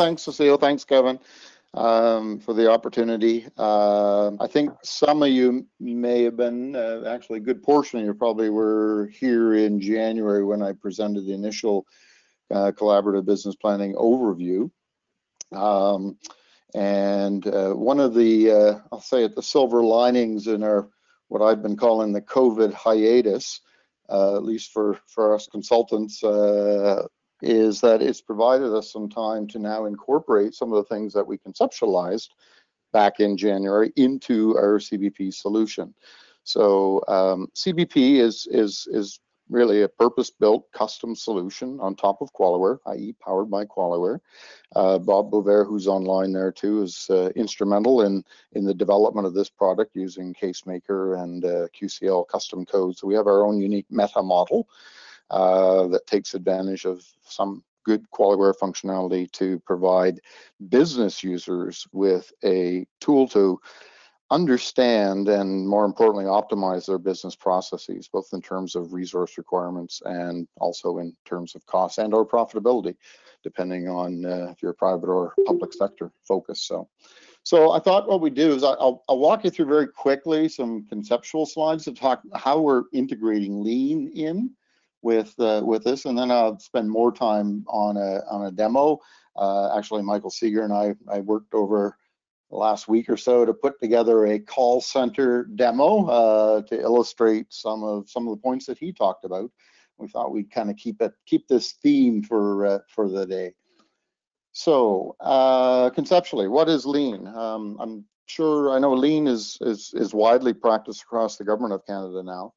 thanks, Cecile. Thanks, Kevin, um, for the opportunity. Uh, I think some of you may have been, uh, actually a good portion of you probably were here in January when I presented the initial uh, collaborative business planning overview. Um, and uh, one of the, uh, I'll say it, the silver linings in our, what I've been calling the COVID hiatus, uh, at least for, for us consultants, uh, is that it's provided us some time to now incorporate some of the things that we conceptualized back in January into our CBP solution. So um, CBP is, is, is really a purpose-built custom solution on top of Qualiware, i.e. powered by Qualiware. Uh, Bob Bover, who's online there too, is uh, instrumental in, in the development of this product using CaseMaker and uh, QCL custom code. So we have our own unique meta model uh, that takes advantage of some good Qualiware functionality to provide business users with a tool to understand and more importantly optimize their business processes both in terms of resource requirements and also in terms of cost and or profitability depending on uh, if you're private or public sector focus. So so I thought what we do is I'll, I'll walk you through very quickly some conceptual slides to talk how we're integrating lean in with uh, with this and then I'll spend more time on a on a demo uh, actually Michael Seeger and I I worked over last week or so to put together a call center demo uh, to illustrate some of some of the points that he talked about. We thought we'd kind of keep it keep this theme for uh, for the day. So uh, conceptually, what is lean? Um, I'm sure I know lean is is is widely practiced across the government of Canada now.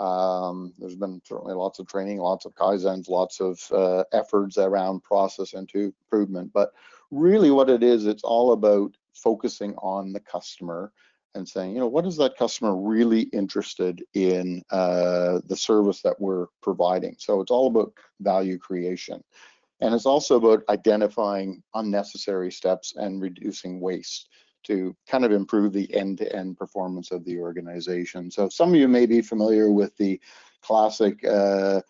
Um, there's been certainly lots of training, lots of kaizens, lots of uh, efforts around process and improvement. But really, what it is, it's all about focusing on the customer and saying, you know, what is that customer really interested in uh, the service that we're providing? So it's all about value creation. And it's also about identifying unnecessary steps and reducing waste to kind of improve the end-to-end -end performance of the organization. So some of you may be familiar with the classic uh,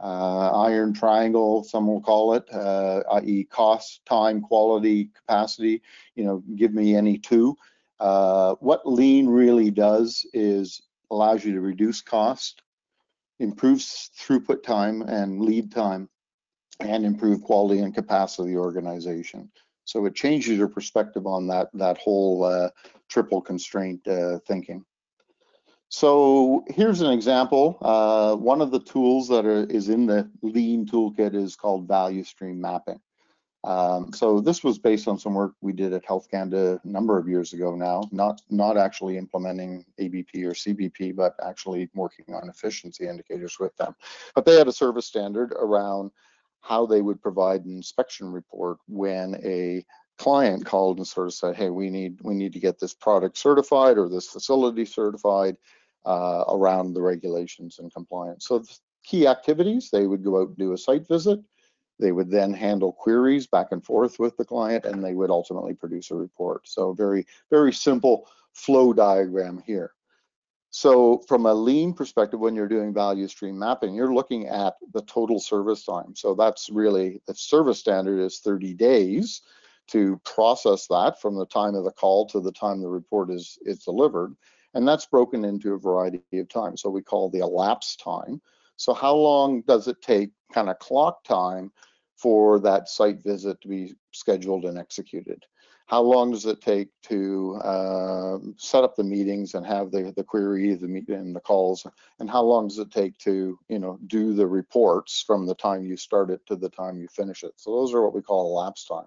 uh, iron triangle, some will call it, uh, i.e. cost, time, quality, capacity, you know, give me any two. Uh, what lean really does is allows you to reduce cost, improves throughput time and lead time, and improve quality and capacity of the organization. So it changes your perspective on that, that whole uh, triple constraint uh, thinking. So here's an example. Uh, one of the tools that are, is in the Lean toolkit is called value stream mapping. Um, so this was based on some work we did at Health Canada a number of years ago now, not, not actually implementing ABP or CBP, but actually working on efficiency indicators with them. But they had a service standard around how they would provide an inspection report when a client called and sort of said, hey, we need we need to get this product certified or this facility certified uh, around the regulations and compliance. So key activities, they would go out and do a site visit. They would then handle queries back and forth with the client, and they would ultimately produce a report. So very, very simple flow diagram here. So from a lean perspective, when you're doing value stream mapping, you're looking at the total service time. So that's really, the service standard is 30 days to process that from the time of the call to the time the report is, is delivered. And that's broken into a variety of times. So we call the elapsed time. So how long does it take kind of clock time for that site visit to be scheduled and executed? How long does it take to uh, set up the meetings and have the, the query, the meet and the calls? And how long does it take to, you know, do the reports from the time you start it to the time you finish it? So those are what we call elapsed time.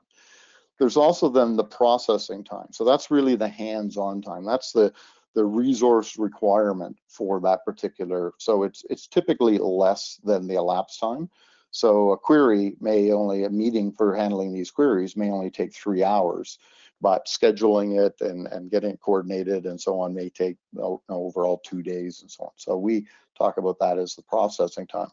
There's also then the processing time. So that's really the hands-on time. That's the the resource requirement for that particular. So it's it's typically less than the elapsed time. So a query may only a meeting for handling these queries may only take three hours, but scheduling it and and getting it coordinated and so on may take overall two days and so on. So we talk about that as the processing time.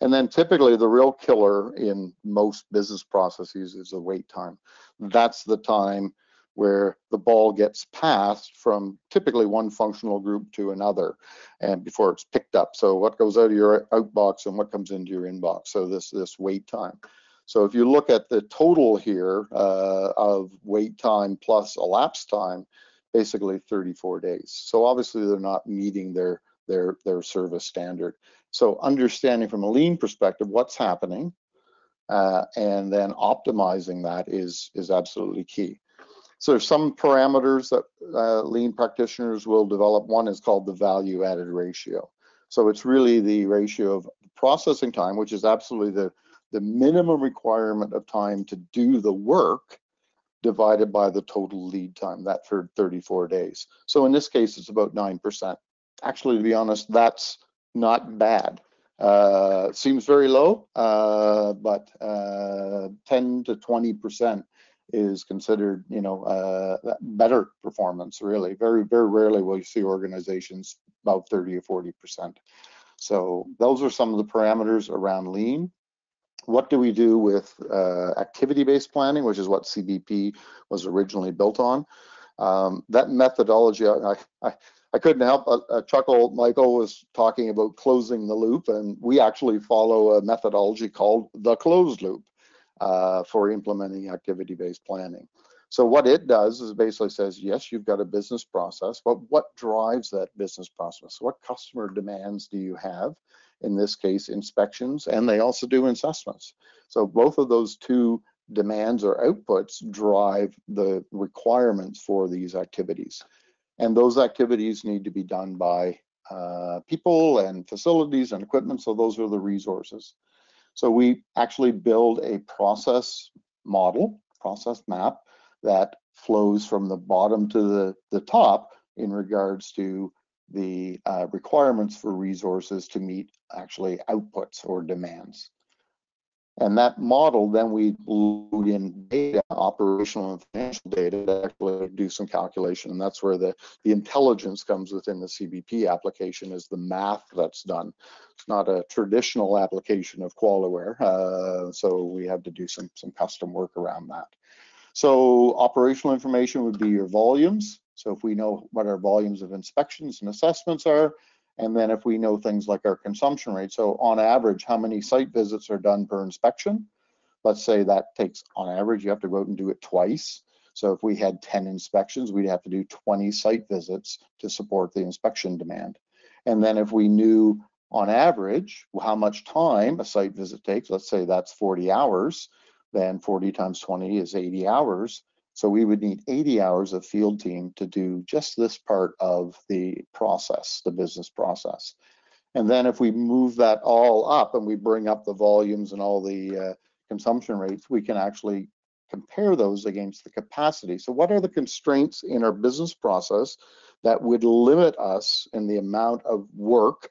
And then typically the real killer in most business processes is the wait time. That's the time where the ball gets passed from typically one functional group to another and before it's picked up. So what goes out of your outbox and what comes into your inbox. So this this wait time. So if you look at the total here uh, of wait time plus elapsed time, basically 34 days. So obviously they're not meeting their their their service standard. So understanding from a lean perspective what's happening, uh, and then optimizing that is is absolutely key. So there's some parameters that uh, lean practitioners will develop. One is called the value added ratio. So it's really the ratio of processing time, which is absolutely the, the minimum requirement of time to do the work divided by the total lead time, that for 34 days. So in this case, it's about 9%. Actually, to be honest, that's not bad. Uh, seems very low, uh, but uh, 10 to 20% is considered, you know, uh, better performance. Really, very very rarely will you see organizations about 30 or 40 percent. So those are some of the parameters around lean. What do we do with uh, activity-based planning, which is what CBP was originally built on? Um, that methodology, I, I, I couldn't help but uh, chuckle. Michael was talking about closing the loop, and we actually follow a methodology called the closed loop uh, for implementing activity-based planning. So what it does is basically says, yes, you've got a business process, but what drives that business process? What customer demands do you have? In this case, inspections, and they also do assessments. So both of those two demands or outputs drive the requirements for these activities. And those activities need to be done by uh, people and facilities and equipment. So those are the resources. So we actually build a process model, process map that flows from the bottom to the, the top in regards to the uh, requirements for resources to meet actually outputs or demands. And that model, then we load in data, operational and financial data to actually do some calculation. And that's where the, the intelligence comes within the CBP application is the math that's done. It's not a traditional application of Qualiware. Uh, so we have to do some, some custom work around that. So operational information would be your volumes. So if we know what our volumes of inspections and assessments are, and then if we know things like our consumption rate, so on average, how many site visits are done per inspection? Let's say that takes, on average, you have to go out and do it twice. So if we had 10 inspections, we'd have to do 20 site visits to support the inspection demand. And then if we knew on average how much time a site visit takes, let's say that's 40 hours, then 40 times 20 is 80 hours. So we would need 80 hours of field team to do just this part of the process, the business process. And then if we move that all up and we bring up the volumes and all the uh, consumption rates, we can actually compare those against the capacity. So what are the constraints in our business process that would limit us in the amount of work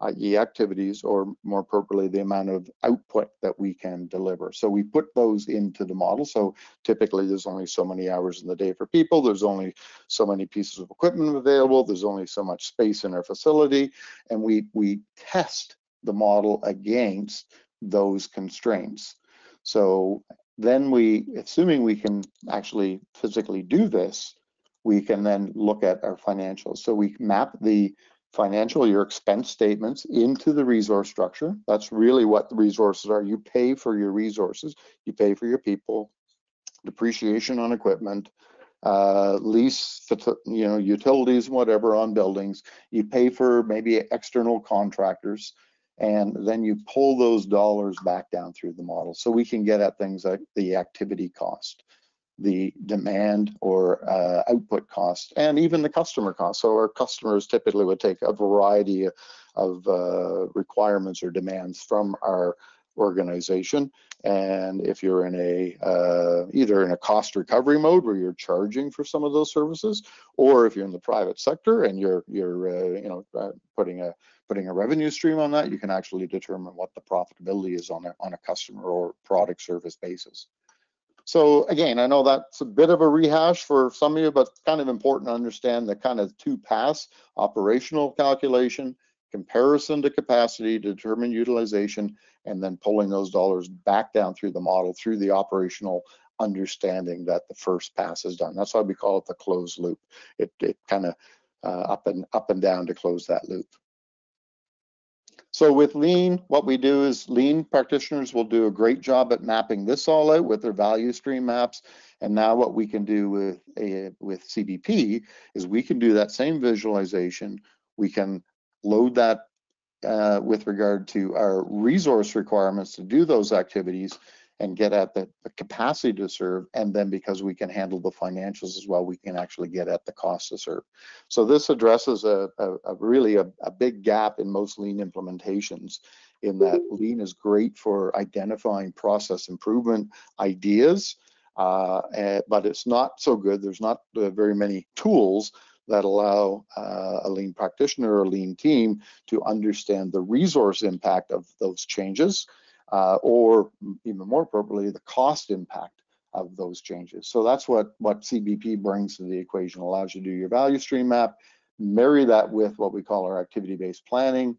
i.e. activities, or more appropriately, the amount of output that we can deliver. So we put those into the model. So typically there's only so many hours in the day for people, there's only so many pieces of equipment available, there's only so much space in our facility, and we, we test the model against those constraints. So then we, assuming we can actually physically do this, we can then look at our financials. So we map the financial, your expense statements into the resource structure. That's really what the resources are. You pay for your resources, you pay for your people, depreciation on equipment, uh, lease, you know, utilities, whatever on buildings. You pay for maybe external contractors, and then you pull those dollars back down through the model. So we can get at things like the activity cost the demand or uh, output cost and even the customer cost. So our customers typically would take a variety of uh, requirements or demands from our organization. And if you're in a uh, either in a cost recovery mode where you're charging for some of those services, or if you're in the private sector and you're you're uh, you know uh, putting a putting a revenue stream on that, you can actually determine what the profitability is on a on a customer or product service basis. So again, I know that's a bit of a rehash for some of you, but kind of important to understand the kind of two pass operational calculation, comparison to capacity to determine utilization, and then pulling those dollars back down through the model through the operational understanding that the first pass is done. That's why we call it the closed loop. It, it kind of uh, up and up and down to close that loop. So with lean, what we do is lean practitioners will do a great job at mapping this all out with their value stream maps. And now what we can do with a, with CBP is we can do that same visualization. We can load that uh, with regard to our resource requirements to do those activities and get at the, the, capacity to serve. And then because we can handle the financials as well, we can actually get at the cost to serve. So this addresses a, a, a really a, a big gap in most lean implementations in that lean is great for identifying process improvement ideas, uh, and, but it's not so good. There's not uh, very many tools that allow uh, a lean practitioner or a lean team to understand the resource impact of those changes uh, or even more appropriately, the cost impact of those changes. So that's what, what CBP brings to the equation, allows you to do your value stream map, marry that with what we call our activity-based planning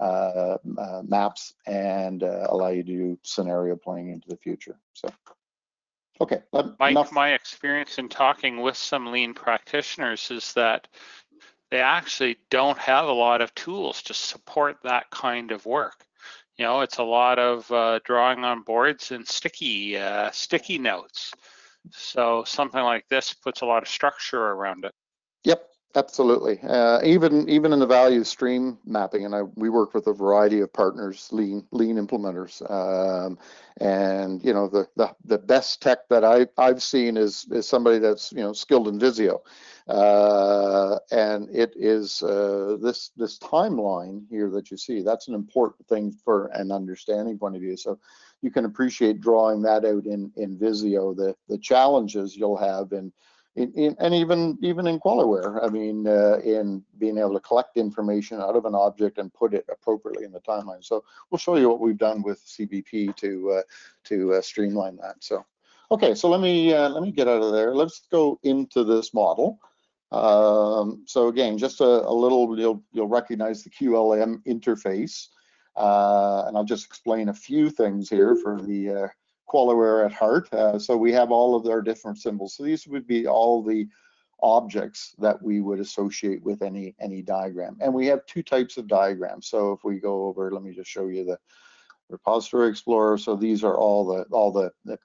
uh, uh, maps, and uh, allow you to do scenario planning into the future. So, okay. Mike, enough. my experience in talking with some lean practitioners is that they actually don't have a lot of tools to support that kind of work you know, it's a lot of uh, drawing on boards and sticky uh, sticky notes. So something like this puts a lot of structure around it. Yep, absolutely. Uh, even even in the value stream mapping, and I, we work with a variety of partners, lean lean implementers, um, and you know the, the the best tech that I I've seen is is somebody that's you know skilled in Visio. Uh, and it is uh, this this timeline here that you see. That's an important thing for an understanding point of view. So you can appreciate drawing that out in in Visio. The the challenges you'll have in in, in, and even even in Qualiware, I mean, uh, in being able to collect information out of an object and put it appropriately in the timeline. So we'll show you what we've done with CBP to uh, to uh, streamline that. So, okay, so let me uh, let me get out of there. Let's go into this model. Um, so again, just a, a, little, you'll, you'll recognize the QLM interface. Uh, and I'll just explain a few things here for the uh, at heart. Uh, so we have all of our different symbols. So these would be all the objects that we would associate with any any diagram. And we have two types of diagrams. So if we go over, let me just show you the repository explorer. So these are all the all the the,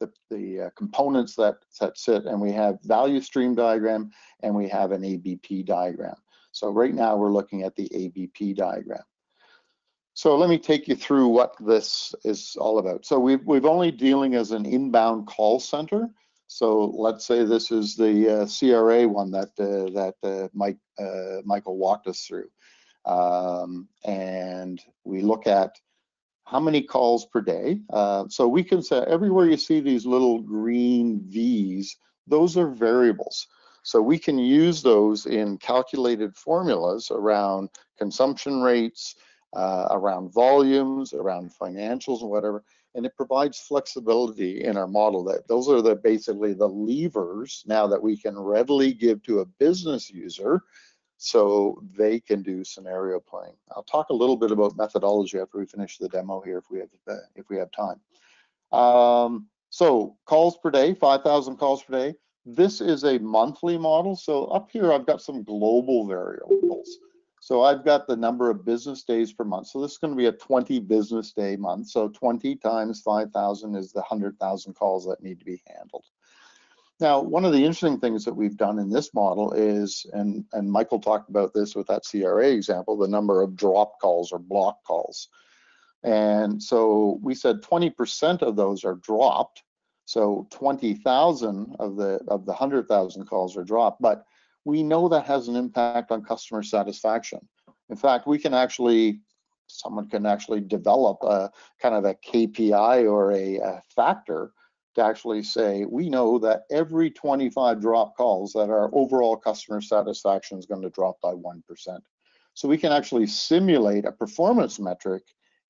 the, the uh, components that that sit, and we have value stream diagram, and we have an ABP diagram. So right now we're looking at the ABP diagram. So let me take you through what this is all about. So we've we've only dealing as an inbound call center. So let's say this is the uh, CRA one that uh, that uh, Mike uh, Michael walked us through, um, and we look at how many calls per day. Uh, so we can say everywhere you see these little green V's, those are variables. So we can use those in calculated formulas around consumption rates, uh, around volumes, around financials and whatever, and it provides flexibility in our model that those are the basically the levers now that we can readily give to a business user so they can do scenario playing. I'll talk a little bit about methodology after we finish the demo here if we have uh, if we have time. Um, so calls per day, 5,000 calls per day. This is a monthly model. So up here, I've got some global variables. So I've got the number of business days per month. So this is going to be a 20 business day month. So 20 times 5,000 is the 100,000 calls that need to be handled. Now, one of the interesting things that we've done in this model is, and, and Michael talked about this with that CRA example, the number of drop calls or block calls. And so we said 20% of those are dropped. So 20,000 of the of the 100,000 calls are dropped, but we know that has an impact on customer satisfaction. In fact, we can actually, someone can actually develop a kind of a KPI or a, a factor to actually say, we know that every 25 drop calls that our overall customer satisfaction is going to drop by 1%. So we can actually simulate a performance metric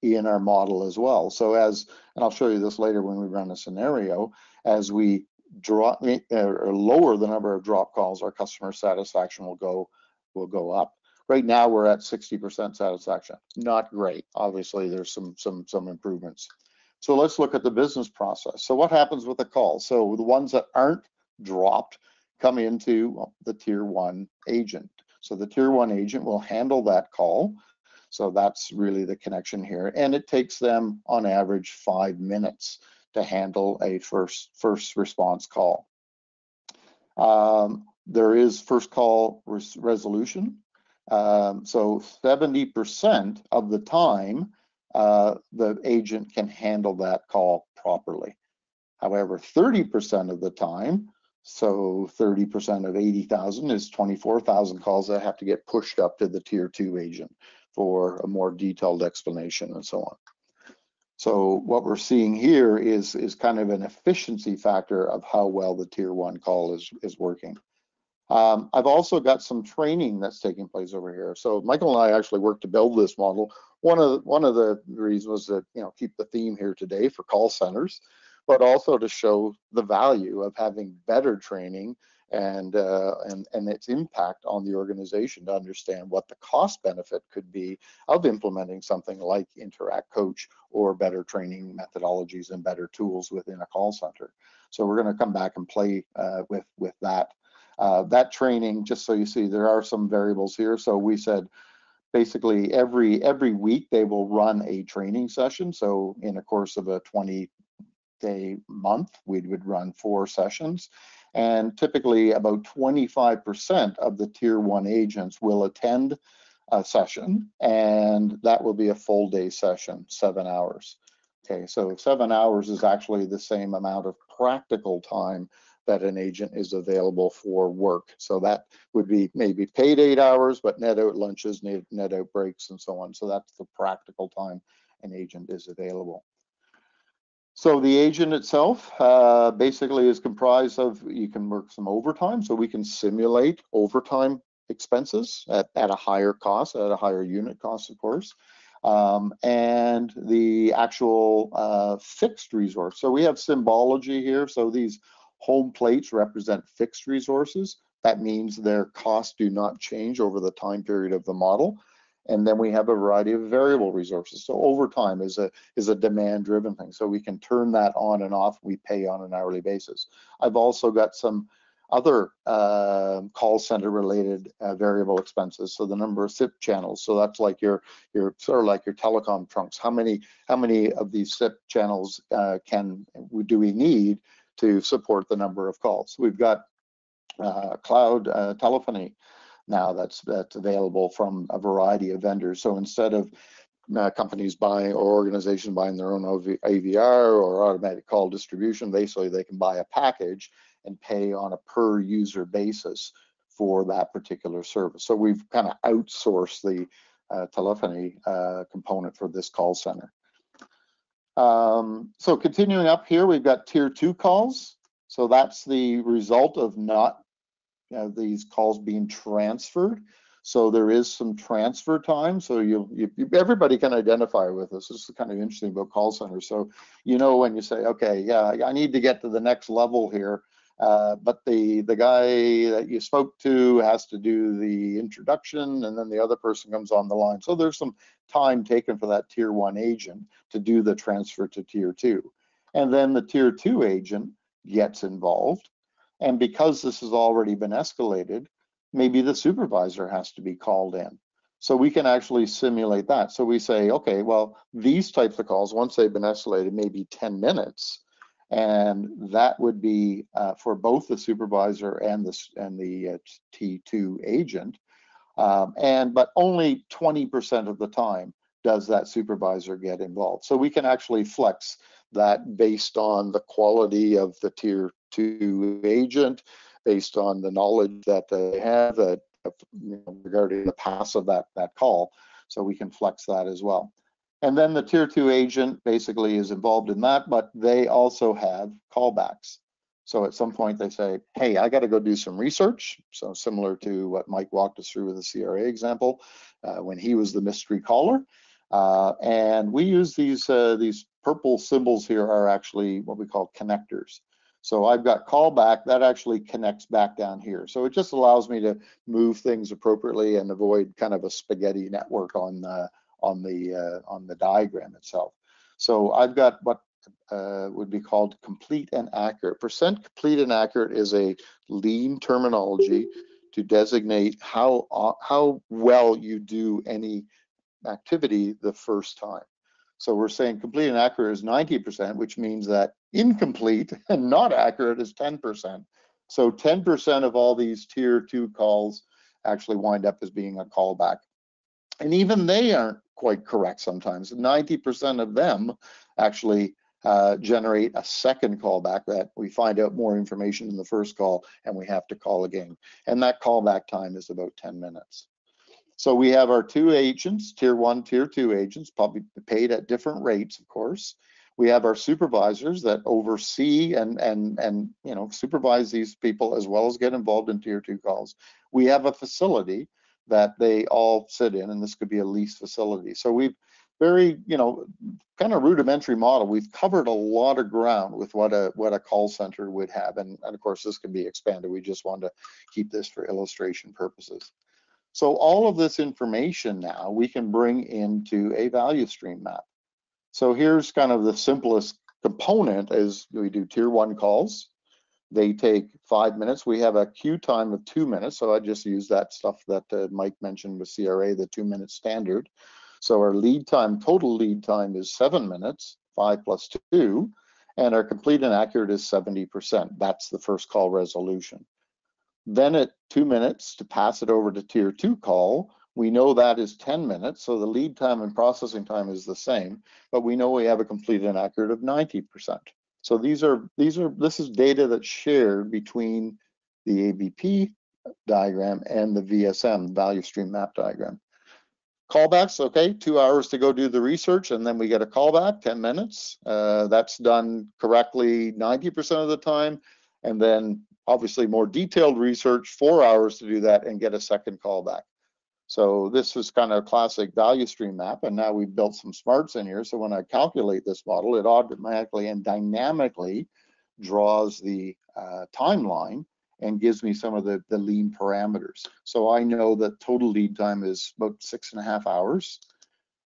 in our model as well. So as, and I'll show you this later when we run a scenario, as we drop eh, or lower the number of drop calls, our customer satisfaction will go will go up. Right now we're at 60% satisfaction. Not great. Obviously there's some some some improvements. So let's look at the business process. So what happens with a call? So the ones that aren't dropped come into the tier one agent. So the tier one agent will handle that call. So that's really the connection here. And it takes them on average five minutes to handle a first, first response call. Um, there is first call res resolution. Um, so 70% of the time, uh, the agent can handle that call properly. However, 30% of the time, so 30% of 80,000 is 24,000 calls that have to get pushed up to the tier two agent for a more detailed explanation and so on. So what we're seeing here is, is kind of an efficiency factor of how well the tier one call is, is working. Um, I've also got some training that's taking place over here. So Michael and I actually worked to build this model. One of the, one of the reasons was to you know keep the theme here today for call centers, but also to show the value of having better training and uh, and and its impact on the organization to understand what the cost benefit could be of implementing something like Interact Coach or better training methodologies and better tools within a call center. So we're going to come back and play uh, with with that. Uh, that training, just so you see, there are some variables here. So we said basically every every week they will run a training session. So in a course of a 20 day month, we would run four sessions. And typically about 25% of the tier one agents will attend a session and that will be a full day session, seven hours. Okay, so seven hours is actually the same amount of practical time that an agent is available for work. So that would be maybe paid eight hours, but net out lunches, net, out breaks and so on. So that's the practical time an agent is available. So the agent itself uh, basically is comprised of, you can work some overtime, so we can simulate overtime expenses at, at a higher cost, at a higher unit cost, of course, um, and the actual uh, fixed resource. So we have symbology here. So these home plates represent fixed resources. That means their costs do not change over the time period of the model. And then we have a variety of variable resources. So overtime is a is a demand driven thing. So we can turn that on and off. We pay on an hourly basis. I've also got some other uh, call center related uh, variable expenses. So the number of SIP channels. So that's like your your sort of like your telecom trunks. How many how many of these SIP channels uh, can do we need to support the number of calls? We've got uh, cloud uh, telephony now that's that's available from a variety of vendors. So instead of uh, companies buying or organizations buying their own AVR or automatic call distribution, basically they can buy a package and pay on a per user basis for that particular service. So we've kind of outsourced the uh, telephony uh, component for this call center. Um, so continuing up here, we've got tier two calls. So that's the result of not these calls being transferred. So there is some transfer time. So you, you, everybody can identify with this. This is kind of interesting about call centers. So you know when you say, okay, yeah, I need to get to the next level here, uh, but the the guy that you spoke to has to do the introduction, and then the other person comes on the line. So there's some time taken for that tier one agent to do the transfer to tier two, and then the tier two agent gets involved and because this has already been escalated, maybe the supervisor has to be called in. So we can actually simulate that. So we say, okay, well, these types of calls, once they've been escalated, maybe 10 minutes, and that would be uh, for both the supervisor and the and the uh, T2 agent. Um, and but only 20% of the time does that supervisor get involved. So we can actually flex that based on the quality of the tier two agent based on the knowledge that they have that you know, regarding the pass of that that call. So we can flex that as well. And then the tier two agent basically is involved in that, but they also have callbacks. So at some point they say, hey, I got to go do some research. So similar to what Mike walked us through with the CRA example, uh, when he was the mystery caller. Uh, and we use these uh, these purple symbols here are actually what we call connectors. So I've got callback that actually connects back down here. So it just allows me to move things appropriately and avoid kind of a spaghetti network on the on the uh, on the diagram itself. So I've got what uh, would be called complete and accurate. Percent complete and accurate is a lean terminology to designate how uh, how well you do any activity the first time. So we're saying complete and accurate is 90%, which means that incomplete and not accurate is 10%. So 10% of all these tier two calls actually wind up as being a callback. And even they aren't quite correct sometimes. 90% of them actually uh, generate a second callback that we find out more information in the first call and we have to call again. And that callback time is about 10 minutes. So we have our two agents, tier one, tier two agents, probably paid at different rates, of course. We have our supervisors that oversee and and and you know supervise these people as well as get involved in tier two calls. We have a facility that they all sit in, and this could be a lease facility. So we've very, you know, kind of rudimentary model. We've covered a lot of ground with what a what a call center would have, and, and of course this can be expanded. We just wanted to keep this for illustration purposes. So all of this information now we can bring into a value stream map. So here's kind of the simplest component is we do tier one calls. They take five minutes. We have a queue time of two minutes. So I just use that stuff that uh, Mike mentioned with CRA, the two minute standard. So our lead time, total lead time is seven minutes, five plus two, and our complete and accurate is 70%. That's the first call resolution. Then at two minutes to pass it over to tier two call, we know that is 10 minutes, so the lead time and processing time is the same, but we know we have a complete and accurate of 90%. So these are these are this is data that's shared between the ABP diagram and the VSM value stream map diagram. Callbacks, okay, two hours to go do the research, and then we get a callback, 10 minutes. Uh, that's done correctly 90% of the time, and then obviously more detailed research, four hours to do that and get a second callback. So this is kind of a classic value stream map, and now we've built some smarts in here. So when I calculate this model, it automatically and dynamically draws the uh, timeline and gives me some of the, the lean parameters. So I know that total lead time is about six and a half hours.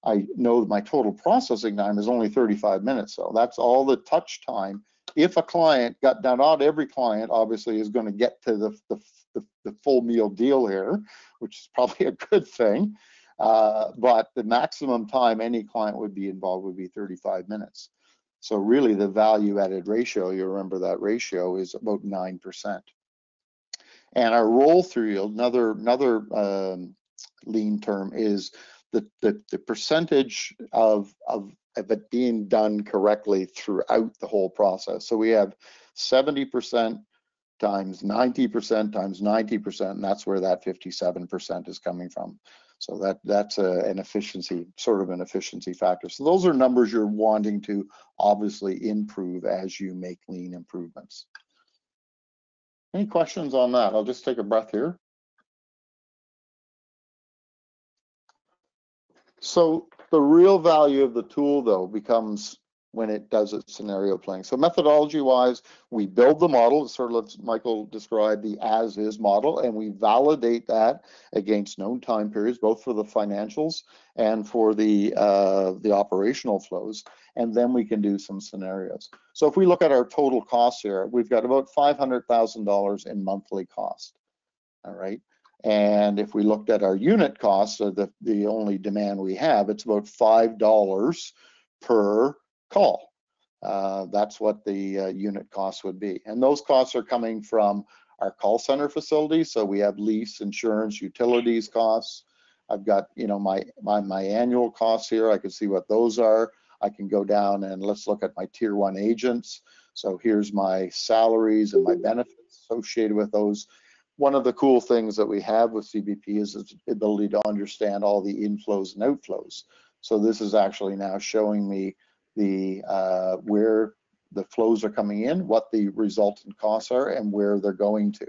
I know that my total processing time is only 35 minutes. So that's all the touch time if a client got now not every client obviously is going to get to the, the, the, the, full meal deal here which is probably a good thing. Uh, but the maximum time any client would be involved would be 35 minutes. So really the value added ratio you remember that ratio is about 9% and our roll through yield another another um, lean term is the, the, the percentage of, of of it being done correctly throughout the whole process. So we have 70% times 90% times 90%, and that's where that 57% is coming from. So that that's a, an efficiency, sort of an efficiency factor. So those are numbers you're wanting to obviously improve as you make lean improvements. Any questions on that? I'll just take a breath here. So the real value of the tool though becomes when it does its scenario playing. So methodology wise, we build the model, sort of Michael described the as is model, and we validate that against known time periods, both for the financials and for the uh, the operational flows. And then we can do some scenarios. So if we look at our total costs here, we've got about $500,000 in monthly cost. All right. And if we looked at our unit costs, so the, the only demand we have, it's about $5 per call. Uh, that's what the uh, unit cost would be. And those costs are coming from our call center facility. So we have lease, insurance, utilities costs. I've got, you know, my, my, my annual costs here. I can see what those are. I can go down and let's look at my tier one agents. So here's my salaries and my benefits associated with those one of the cool things that we have with CBP is its ability to understand all the inflows and outflows. So this is actually now showing me the uh, where the flows are coming in, what the resultant costs are, and where they're going to.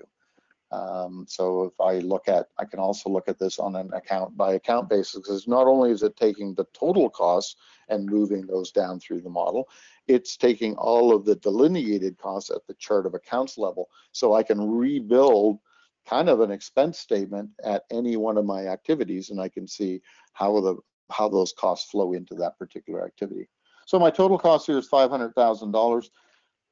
Um, so if I look at, I can also look at this on an account by account basis because not only is it taking the total costs and moving those down through the model, it's taking all of the delineated costs at the chart of accounts level. So I can rebuild kind of an expense statement at any one of my activities and I can see how the how those costs flow into that particular activity. So my total cost here is $500,000.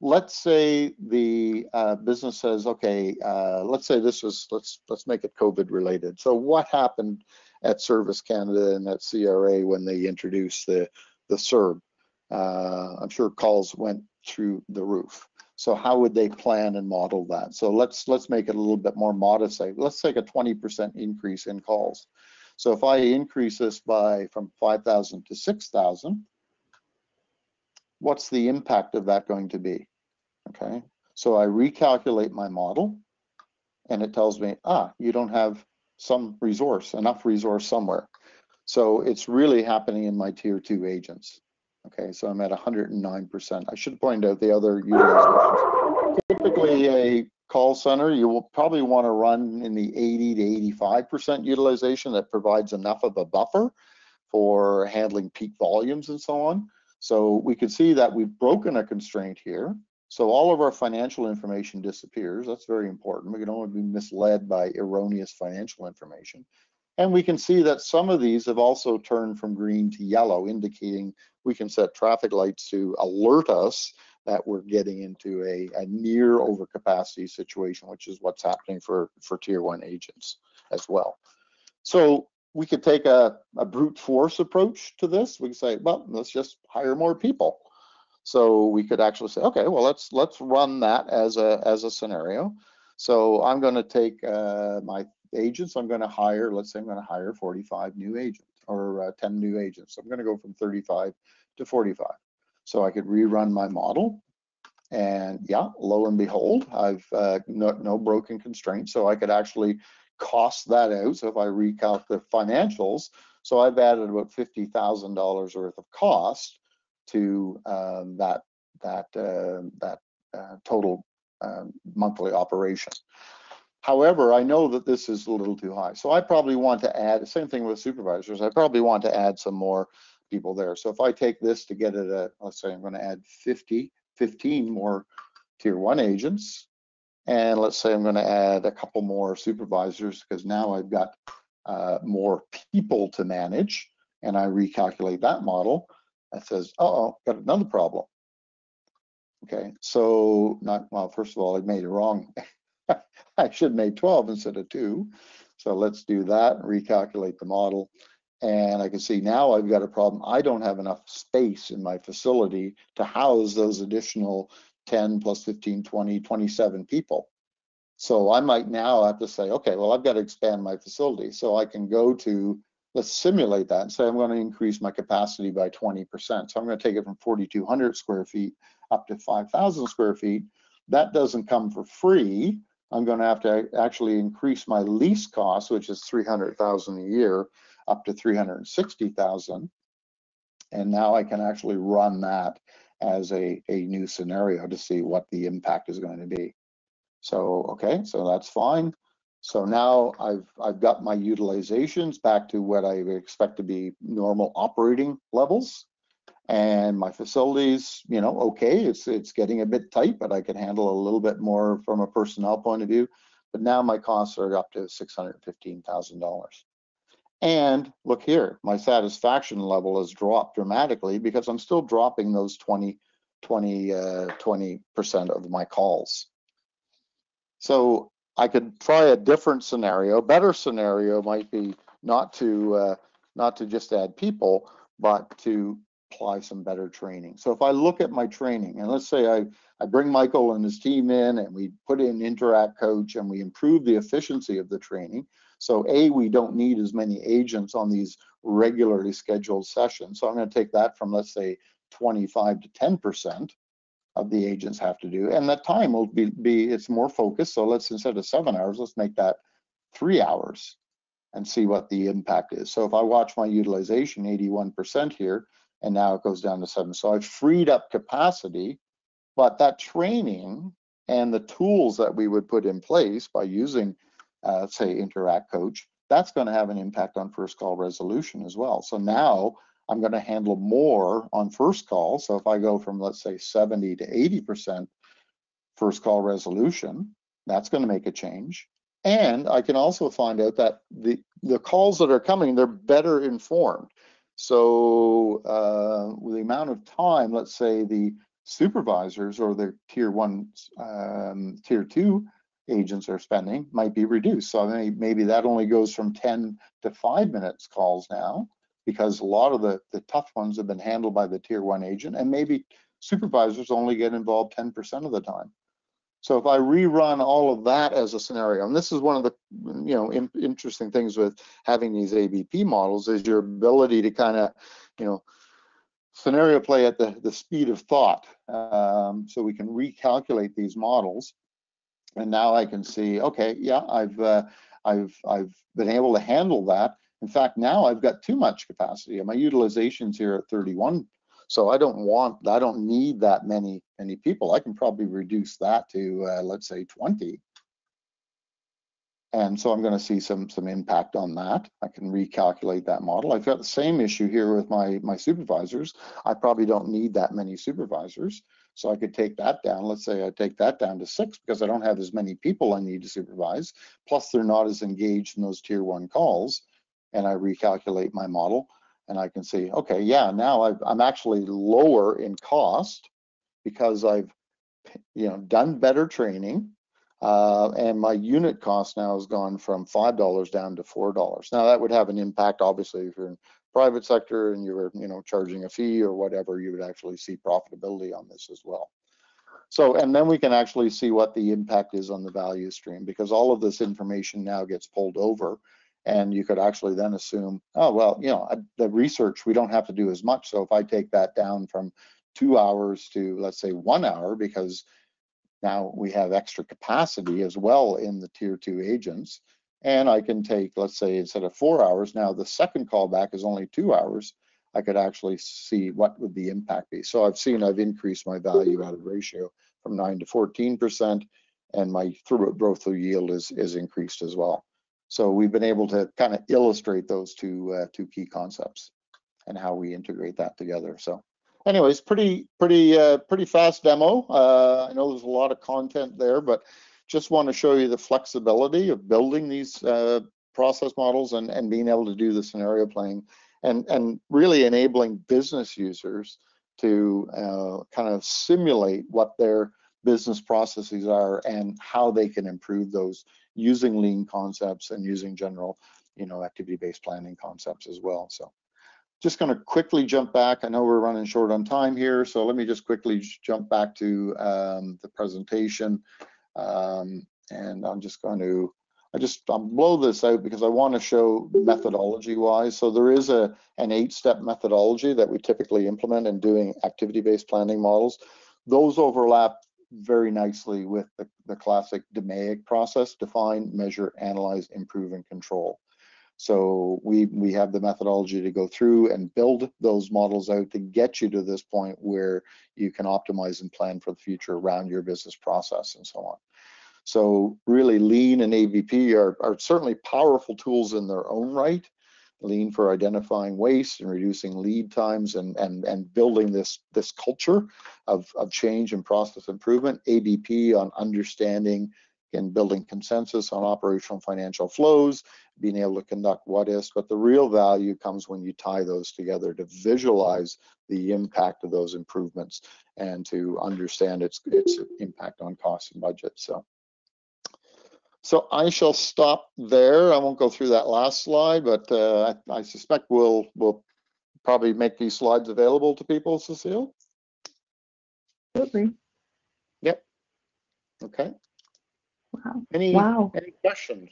Let's say the uh, business says, okay, uh, let's say this was, let's let's make it COVID related. So what happened at Service Canada and at CRA when they introduced the, the CERB. Uh, I'm sure calls went through the roof. So how would they plan and model that? So let's let's make it a little bit more modest. Say, let's take a 20% increase in calls. So if I increase this by from 5,000 to 6,000, what's the impact of that going to be? Okay, so I recalculate my model and it tells me, ah, you don't have some resource, enough resource somewhere. So it's really happening in my tier two agents. Okay, so I'm at 109%. I should point out the other utilizations. Typically a call center, you will probably want to run in the 80 to 85% utilization that provides enough of a buffer for handling peak volumes and so on. So we can see that we've broken a constraint here. So all of our financial information disappears. That's very important. We can only be misled by erroneous financial information. And we can see that some of these have also turned from green to yellow, indicating we can set traffic lights to alert us that we're getting into a, a near overcapacity situation, which is what's happening for, for tier one agents as well. So we could take a, a brute force approach to this. We could say, well, let's just hire more people. So we could actually say, okay, well, let's let's run that as a as a scenario. So I'm going to take uh, my agents. I'm going to hire. Let's say I'm going to hire 45 new agents or uh, 10 new agents. So I'm going to go from 35 to 45. So I could rerun my model. And yeah, lo and behold, I've uh, no, no broken constraints. So I could actually cost that out. So if I recalculate the financials, so I've added about $50,000 worth of cost to um, that that uh, that uh, total um, monthly operation. However, I know that this is a little too high. So I probably want to add, the same thing with supervisors, I probably want to add some more people there. So if I take this to get it at, let's say I'm going to add 50, 15 more tier one agents, and let's say I'm going to add a couple more supervisors because now I've got uh, more people to manage, and I recalculate that model, that says, uh oh, got another problem. Okay, so not, well, first of all, I made it wrong. I should have made 12 instead of two. So let's do that, recalculate the model. And I can see now I've got a problem. I don't have enough space in my facility to house those additional 10 plus 15, 20, 27 people. So I might now have to say, okay, well, I've got to expand my facility. So I can go to, let's simulate that and say I'm going to increase my capacity by 20%. So I'm going to take it from 4,200 square feet up to 5,000 square feet. That doesn't come for free. I'm going to have to actually increase my lease cost, which is 300,000 a year, up to 360,000. And now I can actually run that as a, a new scenario to see what the impact is going to be. So, okay, so that's fine. So now I've, I've got my utilizations back to what I expect to be normal operating levels and my facilities, you know, okay, it's, it's getting a bit tight, but I can handle a little bit more from a personnel point of view. But now my costs are up to $615,000. And look here, my satisfaction level has dropped dramatically because I'm still dropping those 20, 20, uh, 20% of my calls. So I could try a different scenario. Better scenario might be not to uh, not to just add people, but to apply some better training. So if I look at my training, and let's say I, I bring Michael and his team in and we put in Interact Coach and we improve the efficiency of the training. So A, we don't need as many agents on these regularly scheduled sessions. So I'm gonna take that from, let's say, 25 to 10% of the agents have to do. And that time will be, be it's more focused. So let's, instead of seven hours, let's make that three hours and see what the impact is. So if I watch my utilization, 81% here, and now it goes down to seven. So I've freed up capacity, but that training and the tools that we would put in place by using, uh, say, Interact Coach, that's going to have an impact on first call resolution as well. So now I'm going to handle more on first call. So if I go from, let's say, 70 to 80% first call resolution, that's going to make a change. And I can also find out that the, the calls that are coming, they're better informed. So uh, the amount of time, let's say the supervisors or the tier one, um, tier two agents are spending might be reduced. So maybe, that only goes from 10 to five minutes calls now because a lot of the, the tough ones have been handled by the tier one agent and maybe supervisors only get involved 10% of the time. So if I rerun all of that as a scenario, and this is one of the you know in, interesting things with having these ABP models is your ability to kind of you know scenario play at the, the speed of thought. Um, so we can recalculate these models. And now I can see, okay, yeah, I've, uh, I've, I've been able to handle that. In fact, now I've got too much capacity. My utilization's here at 31. So I don't want, I don't need that many, many people. I can probably reduce that to, uh, let's say 20 and so I'm going to see some some impact on that. I can recalculate that model. I've got the same issue here with my my supervisors. I probably don't need that many supervisors. So I could take that down. Let's say I take that down to six because I don't have as many people I need to supervise. Plus they're not as engaged in those tier one calls. And I recalculate my model and I can see, okay, yeah, now i am actually lower in cost because I've you know done better training uh, and my unit cost now has gone from five dollars down to four dollars. Now that would have an impact, obviously, if you're in private sector and you were, you know, charging a fee or whatever, you would actually see profitability on this as well. So, and then we can actually see what the impact is on the value stream because all of this information now gets pulled over and you could actually then assume, oh, well, you know, the research, we don't have to do as much. So if I take that down from two hours to let's say one hour because now we have extra capacity as well in the tier two agents. And I can take, let's say instead of four hours, now the second callback is only two hours. I could actually see what would the impact be. So I've seen I've increased my value added ratio from nine to 14% and my throughput growth through yield is, is increased as well. So we've been able to kind of illustrate those two, uh, two key concepts and how we integrate that together. So anyways, pretty pretty uh, pretty fast demo. Uh, I know there's a lot of content there, but just want to show you the flexibility of building these uh, process models and and being able to do the scenario playing and and really enabling business users to uh, kind of simulate what their business processes are and how they can improve those using lean concepts and using general you know activity-based planning concepts as well so just going to quickly jump back. I know we're running short on time here, so let me just quickly jump back to um, the presentation. Um, and I'm just going to, I just, I'll blow this out because I want to show methodology wise. So there is a an eight step methodology that we typically implement in doing activity-based planning models. Those overlap very nicely with the, the classic DMAIC process, define, measure, analyze, improve, and control. So we we have the methodology to go through and build those models out to get you to this point where you can optimize and plan for the future around your business process and so on. So really lean and ABP are, are certainly powerful tools in their own right. Lean for identifying waste and reducing lead times and, and, and building this, this culture of, of change and process improvement. ABP on understanding and building consensus on operational financial flows, being able to conduct what ifs, but the real value comes when you tie those together to visualize the impact of those improvements and to understand its its impact on costs and budget. So, so I shall stop there. I won't go through that last slide, but uh, I, I suspect we'll we'll probably make these slides available to people, Cecile. Absolutely. Yep. Okay. Wow. Any Wow. any questions?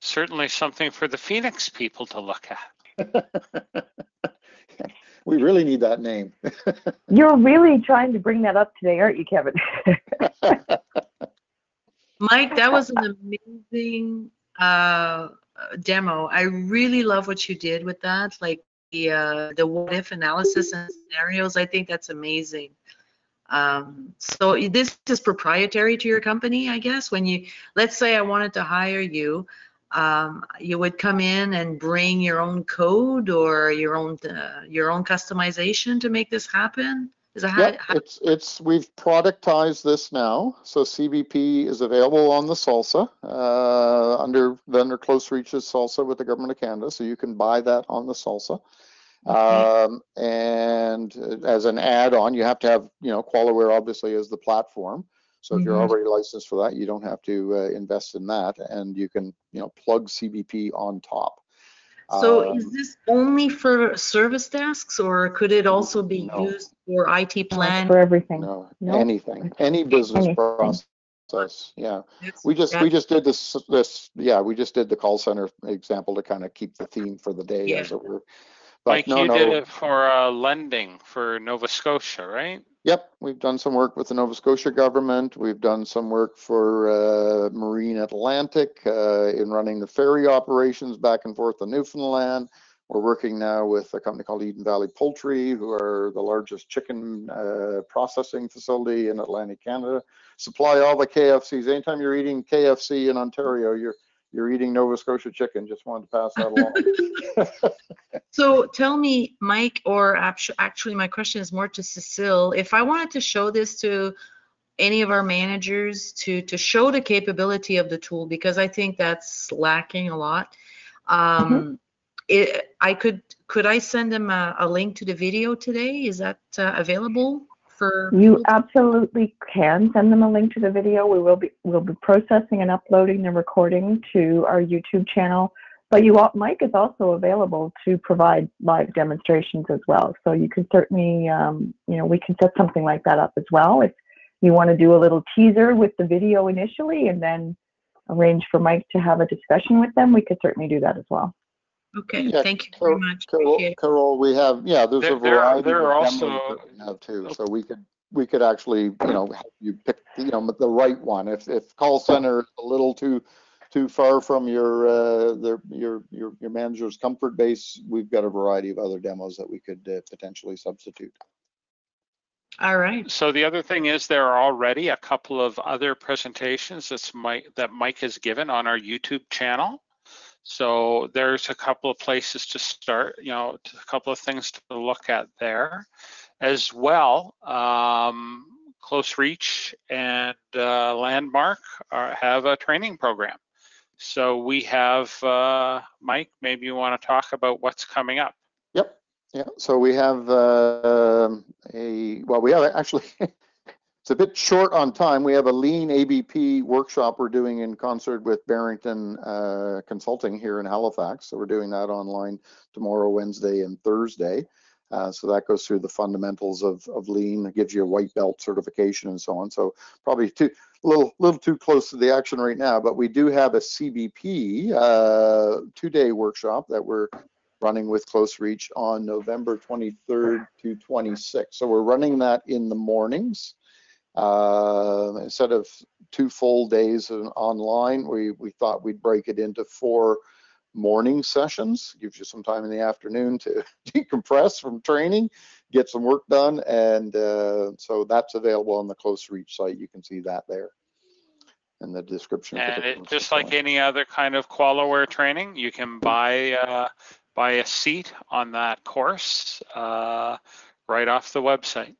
Certainly something for the Phoenix people to look at. we really need that name. You're really trying to bring that up today, aren't you, Kevin? Mike, that was an amazing uh, demo. I really love what you did with that, like the uh, the what if analysis and scenarios. I think that's amazing. Um, so this is proprietary to your company, I guess. When you, let's say I wanted to hire you, um, you would come in and bring your own code or your own uh, your own customization to make this happen. Is that Yep, how, it's it's we've productized this now. So CBP is available on the Salsa uh, under vendor close reaches Salsa with the government of Canada. So you can buy that on the Salsa. Um, and as an add-on, you have to have, you know, QualiWare obviously is the platform. So if you're Mhm. already licensed for that, you don't have to uh, invest in that, and you can, you know, plug CBP on top. So Um, is this only for service desks or could it also be No. used for IT plan? For everything. No, No. anything, any business Anything. process, yeah. That's- We just, we just did this, this, yeah, we just did the call center example to kind of keep the theme for the day Yeah. as it were. Mike, no, you did it for uh, lending for Nova Scotia, right? yep, we've done some work with the Nova Scotia government. We've done some work for uh, Marine Atlantic uh, in running the ferry operations back and forth to Newfoundland. We're working now with a company called Eden Valley Poultry, who are the largest chicken uh, processing facility in Atlantic Canada. Supply all the KFCs. Anytime you're eating KFC in Ontario, you're you're eating Nova Scotia chicken. Just wanted to pass that along. So tell me, Mike, or actually my question is more to Cecile, if I wanted to show this to any of our managers to, to show the capability of the tool, because I think that's lacking a lot. Um, it, I could, could I send them a, a link to the video today? Is that uh, available for? You absolutely can send them a link to the video. We will be, we'll be processing and uploading the recording to our YouTube channel. But you, al- Mike is also available to provide live demonstrations as well. So you can certainly, um, you know, we can set something like that up as well. If you want to do a little teaser with the video initially and then arrange for Mike to have a discussion with them, we could certainly do that as well. Okay, Yeah, thank you very Carol- much. Carol, Appreciate it. Carol, we have, yeah, there's a There- there are- variety of there are demos also- that we have too. So we could, we could actually, you know, help you pick, you know, the right one. If, if call center is a little too, too far from your, uh, their, your, your, your manager's comfort base, we've got a variety of other demos that we could uh, potentially substitute. All right. So the other thing is there are already a couple of other presentations that's Mike, that Mike has given on our YouTube channel. So there's a couple of places to start, you know, a couple of things to look at there. As well, um, Close Reach and uh, Landmark are, have a training program. So we have, uh, Mike, maybe you want to talk about what's coming up. Yep, yeah, so we have uh, a, well, we have actually, it's a bit short on time. We have a lean ABP workshop we're doing in concert with Barrington uh, Consulting here in Halifax. So we're doing that online tomorrow, Wednesday, and Thursday. Uh, so that goes through the fundamentals of, of lean, it gives you a white belt certification and so on. So probably too, a little, little too close to the action right now, but we do have a CBP uh, two-day workshop that we're running with Close Reach on November 23rd to 26th. So we're running that in the mornings. Uh, instead of two full days online, we, we thought we'd break it into four morning sessions, gives you some time in the afternoon to decompress from training, get some work done. And uh, so that's available on the Close Reach site. You can see that there in the description. of the And it, just well. like any other kind of QualiWare training, you can buy uh, buy a seat on that course uh, right off the website.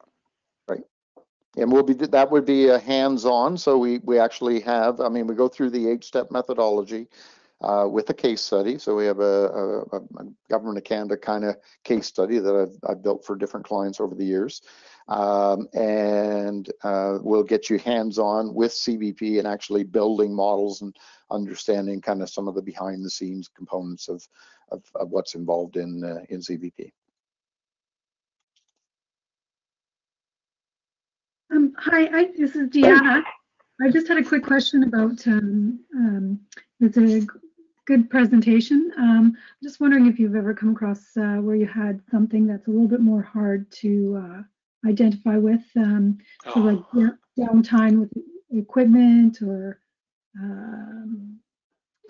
And we'll be, that would be a hands-on, so we, we actually have, I mean, we go through the eight-step methodology uh, with a case study. So we have a, a, a Government of Canada kind of case study that I've, I've built for different clients over the years. Um, and uh, we'll get you hands-on with CBP and actually building models and understanding kind of some of the behind-the-scenes components of, of, of what's involved in, uh, in CBP. Um, hi, I, this is Deanna. I just had a quick question about, um, um, it's a good presentation. Um, just wondering if you've ever come across, uh, where you had something that's a little bit more hard to, uh, identify with, um, so like Oh, yeah, downtime with equipment or, um,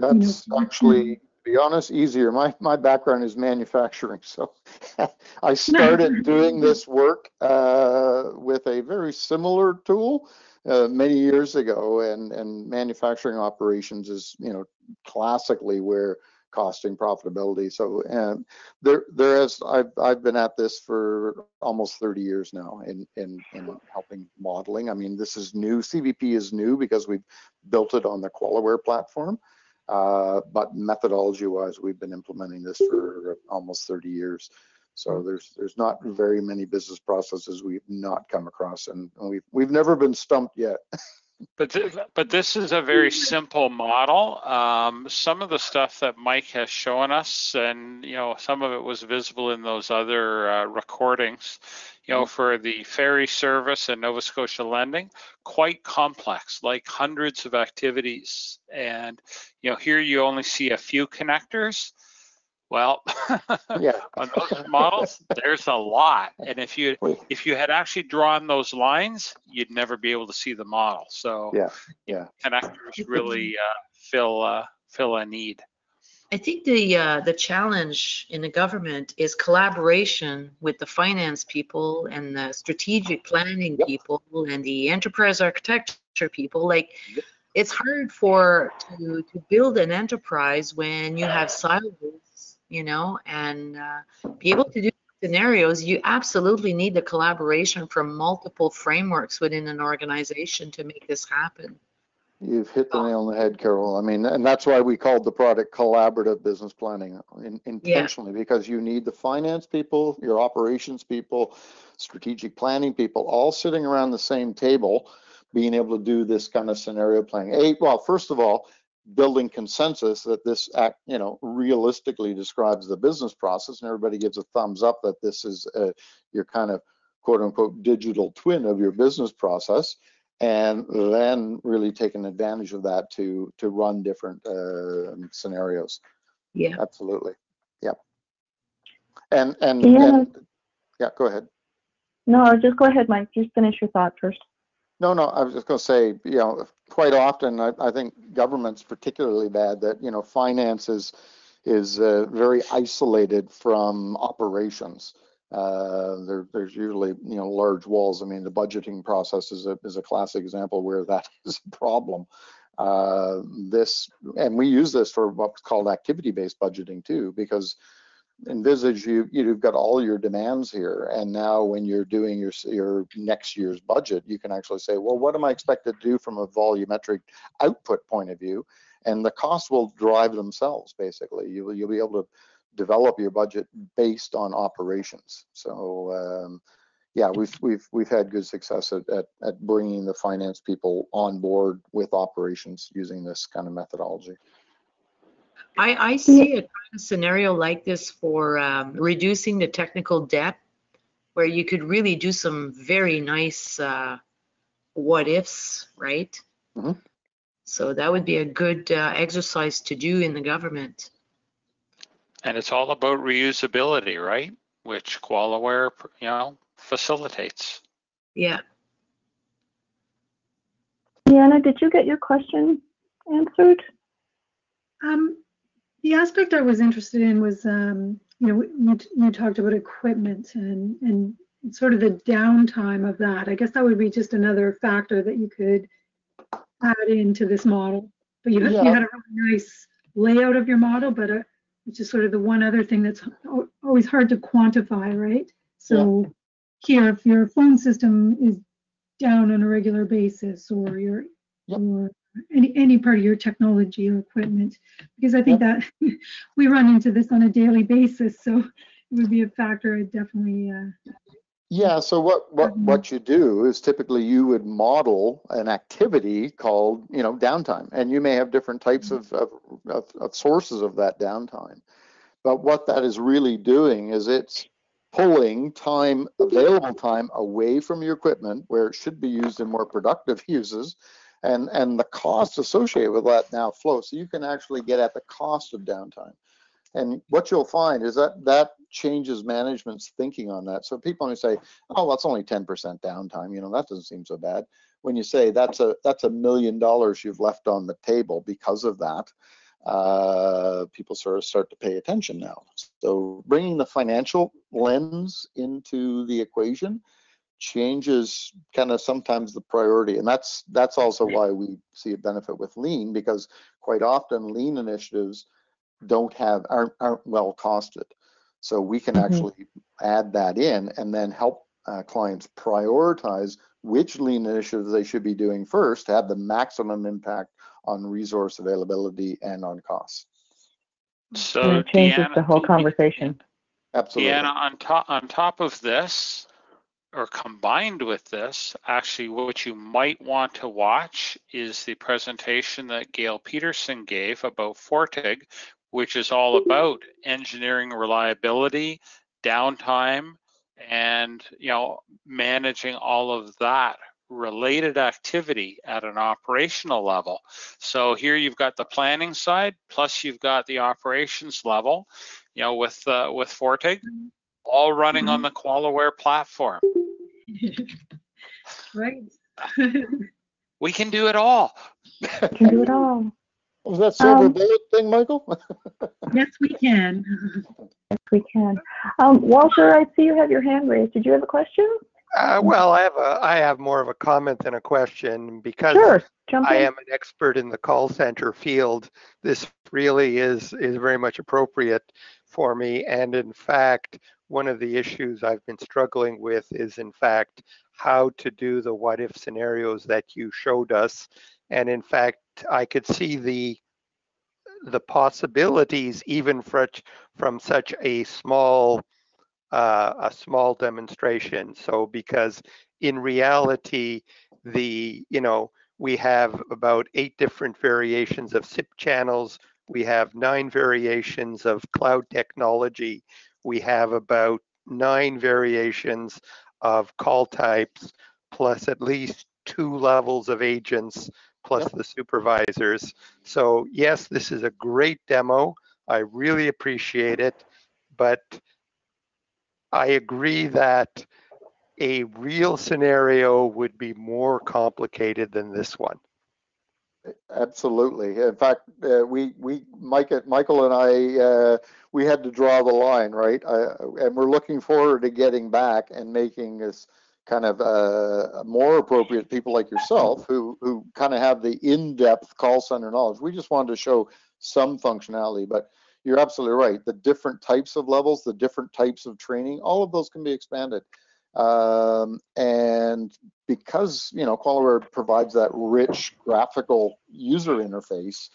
You know, That's actually, be honest, easier. My, my background is manufacturing, so I started doing this work uh, with a very similar tool uh, many years ago, and, and manufacturing operations is, you know, classically where costing profitability. So um, there, there is, I've, I've been at this for almost 30 years now in, in, in helping modeling. I mean, this is new. CBP is new because we've built it on the QualiWare platform. Uh, but methodology wise, we've been implementing this for almost 30 years. So there's there's not very many business processes we've not come across, and we've we've never been stumped yet. But, th- but this is a very simple model. Um, some of the stuff that Mike has shown us, and you know, some of it was visible in those other uh, recordings. You know, for the ferry service and Nova Scotia lending, quite complex, like hundreds of activities. And you know, here you only see a few connectors. Well, Yeah. on those models, there's a lot. And if you if you had actually drawn those lines, you'd never be able to see the model. So Yeah, yeah. connectors really uh, fill uh, fill a need. I think the, uh, the challenge in the government is collaboration with the finance people and the strategic planning Yep. people and the enterprise architecture people. Like, it's hard for, to, to build an enterprise when you have silos, you know, and, uh, be able to do scenarios, you absolutely need the collaboration from multiple frameworks within an organization to make this happen. You've hit the nail on the head, Carol. I mean, and that's why we called the product collaborative business planning in- intentionally, because you need the finance people, your operations people, strategic planning people, all sitting around the same table, being able to do this kind of scenario planning. A, well, first of all, building consensus that this act, you know, realistically describes the business process and everybody gives a thumbs up that this is uh, your kind of quote unquote digital twin of your business process and then really taking advantage of that to to run different uh, scenarios. Yeah. Absolutely. Yep. And and, Yeah. and yeah, go ahead. No, just go ahead, Mike. Just finish your thought first. No, no, I was just going to say, you know, quite often I, I think government's particularly bad that, you know, finance is, is uh, very isolated from operations. Uh, there, there's usually, you know, large walls. I mean, the budgeting process is a, is a classic example where that is a problem. Uh, this, and we use this for what's called activity-based budgeting too, because envisage you you've got all your demands here. And now when you're doing your your next year's budget you can actually say well what am i expected to do from a volumetric output point of view? And the costs will drive themselves basically. You will you'll be able to develop your budget based on operations. So um, yeah we've we've we've had good success at, at at bringing the finance people on board with operations using this kind of methodology I, I see a kind of scenario like this for um, reducing the technical debt, where you could really do some very nice uh, what ifs, right? Mhm. So that would be a good uh, exercise to do in the government. And it's all about reusability, right? Which QualiWare, you know, facilitates. Yeah. Deanna, did you get your question answered? Um, the aspect I was interested in was, um, you know, you, you talked about equipment and, and sort of the downtime of that. I guess that would be just another factor that you could add into this model. But you, you had a really nice layout of your model, but uh, it's just sort of the one other thing that's always hard to quantify, right? So here, if your phone system is down on a regular basis or your, Yep. or any, any part of your technology or equipment, because I think that we run into this on a daily basis, so it would be a factor I'd definitely, uh, Yeah, so what, what, what you do is typically you would model an activity called, you know, downtime. And you may have different types of, of, of, of sources of that downtime. But what that is really doing is it's pulling time, available time away from your equipment where it should be used in more productive uses. And, and the cost associated with that now flow. So you can actually get at the cost of downtime. And what you'll find is that that changes management's thinking on that. So people may say, oh, that's only 10% downtime. You know, that doesn't seem so bad. When you say that's a that's a million dollars you've left on the table because of that, uh, people sort of start to pay attention now. So bringing the financial lens into the equation changes kind of sometimes the priority, and that's that's also why we see a benefit with lean because quite often lean initiatives don't have aren't aren't well costed. So we can Mhm. actually add that in and then help uh, clients prioritize which lean initiatives they should be doing first to have the maximum impact on resource availability and on costs. So it changes Deanna- the whole conversation. Absolutely. Deanna, on top on top of this, or combined with this, actually what you might want to watch is the presentation that Gail Peterson gave about Fortig, which is all about engineering reliability, downtime, and you know managing all of that related activity at an operational level. So here you've got the planning side, plus you've got the operations level, you know, with uh, with Fortig, all running on the QualiWare platform. Right. We can do it all. We can do it all. Was that silver Um, bullet thing, Michael? Yes, we can. Yes, we can. Um, Walter, I see you have your hand raised. Did you have a question? Uh, well, I have a, I have more of a comment than a question because Sure, jump I in. am an expert in the call center field. This really is is very much appropriate for me. And in fact, one of the issues I've been struggling with is in fact how to do the what if scenarios that you showed us. And in fact, I could see the the possibilities even from such a small uh, a small demonstration. So because in reality, the you know we have about eight different variations of SIP channels. We have nine variations of cloud technology. We have about nine variations of call types, plus at least two levels of agents, plus the supervisors. So yes, this is a great demo. I really appreciate it, but I agree that a real scenario would be more complicated than this one. Absolutely. In fact, uh, we, we, Mike, Michael and I, uh, we had to draw the line, right? And we're looking forward to getting back and making this kind of uh, more appropriate people like yourself who, who kind of have the in-depth call center knowledge. We just wanted to show some functionality, but you're absolutely right. The different types of levels, the different types of training, all of those can be expanded. Um, and because, you know, QualiWare provides that rich graphical user interface,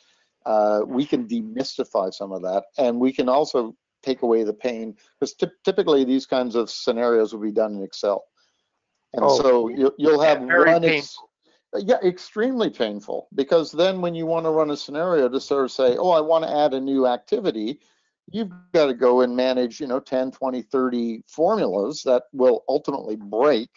uh, we can demystify some of that. And we can also take away the pain because typically these kinds of scenarios will be done in Excel. And Oh, so you'll, you'll have one, ex- yeah, extremely painful because then when you want to run a scenario to sort of say, oh, I want to add a new activity, you've got to go and manage, you know, 10, 20, 30 formulas that will ultimately break.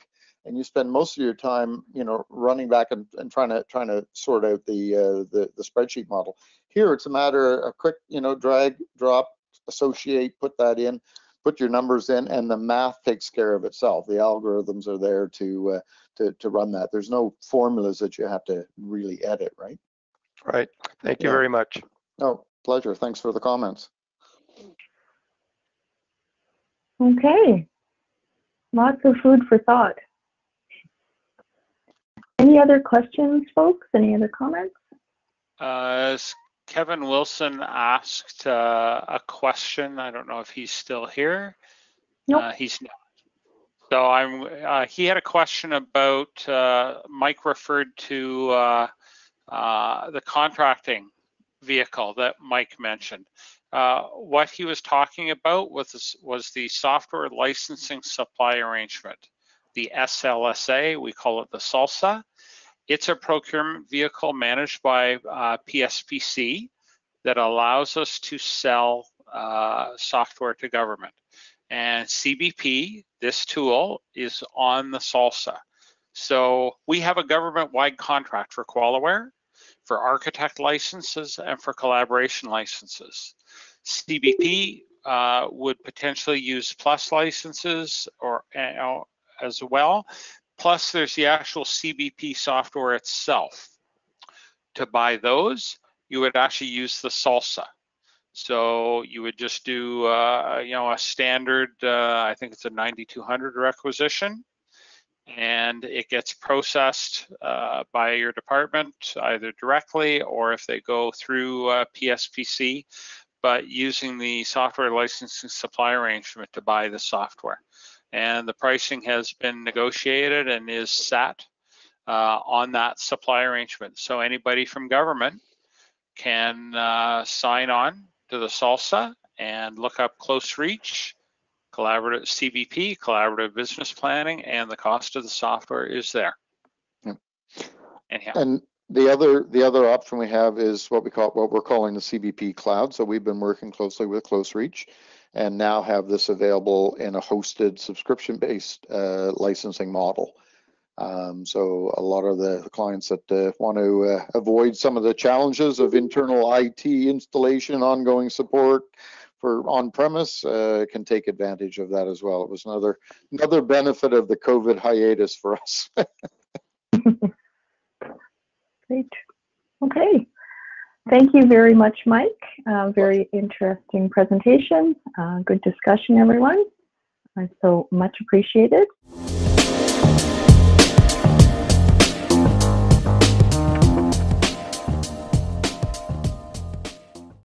And you spend most of your time, you know, running back and, and trying to trying to sort out the, uh, the the spreadsheet model. Here, it's a matter of quick, you know, drag, drop, associate, put that in, put your numbers in, and the math takes care of itself. The algorithms are there to uh, to to run that. There's no formulas that you have to really edit, right? Right. Thank you Yeah. very much. Oh, pleasure. Thanks for the comments. Okay. Lots of food for thought. Any other questions, folks? Any other comments? Uh, Kevin Wilson asked uh, a question. I don't know if he's still here. Nope. Uh, he's not. So I'm. Uh, he had a question about. Uh, Mike referred to uh, uh, the contracting vehicle that Mike mentioned. Uh, what he was talking about was was the software licensing supply arrangement, the SLSA. We call it the SALSA. It's a procurement vehicle managed by uh, PSPC that allows us to sell uh, software to government. And CBP, this tool, is on the SALSA. So we have a government-wide contract for QualiWare, for architect licenses, and for collaboration licenses. CBP uh, would potentially use plus licenses or know, as well. Plus, there's the actual CBP software itself. To buy those, you would actually use the Salsa. So you would just do, uh, you know, a standard, uh, I think it's a 9200 requisition, and it gets processed uh, by your department either directly or if they go through uh, PSPC, but using the software licensing supply arrangement to buy the software and the pricing has been negotiated and is set uh, on that supply arrangement. So anybody from government can uh, sign on to the SALSA and look up close reach, collaborative CBP, collaborative business planning, and the cost of the software is there. Anyhow, And the other, the other option we have is what we call, what we're calling the CBP Cloud. So we've been working closely with Close Reach and now have this available in a hosted subscription-based uh, licensing model. Um, so a lot of the clients that uh, want to uh, avoid some of the challenges of internal IT installation, ongoing support for on-premise uh, can take advantage of that as well. It was another another benefit of the COVID hiatus for us. Great. Okay. Thank you very much, Mike. Uh, very interesting presentation. Uh, good discussion, everyone. So much appreciated.